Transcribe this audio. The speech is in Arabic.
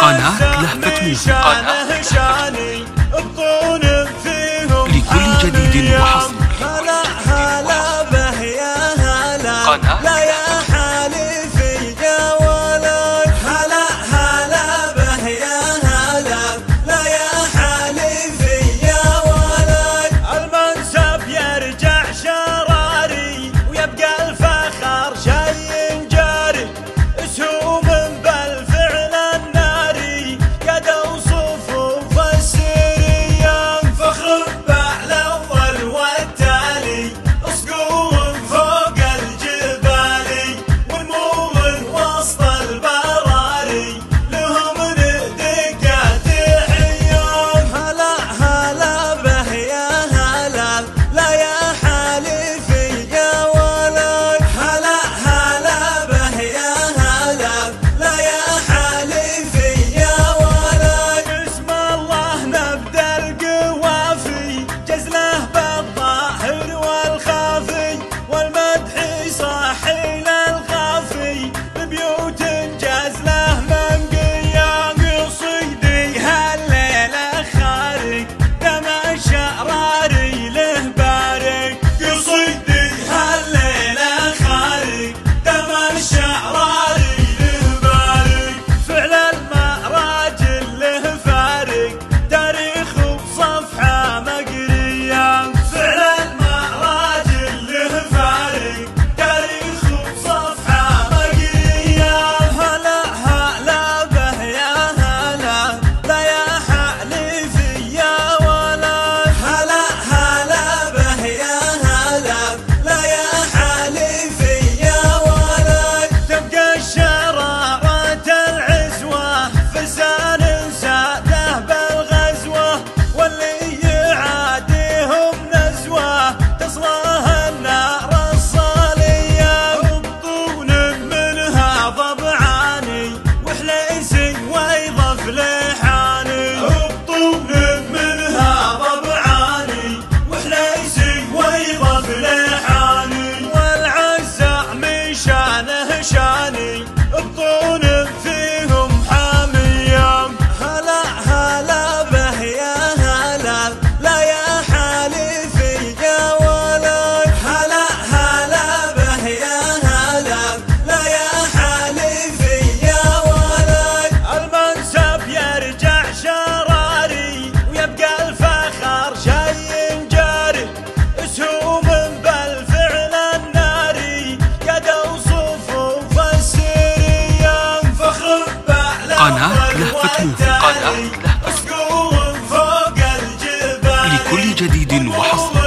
قناة لهفة موسيقى لكل جديد وحصري. قناة شاني بطون جديد وحصري.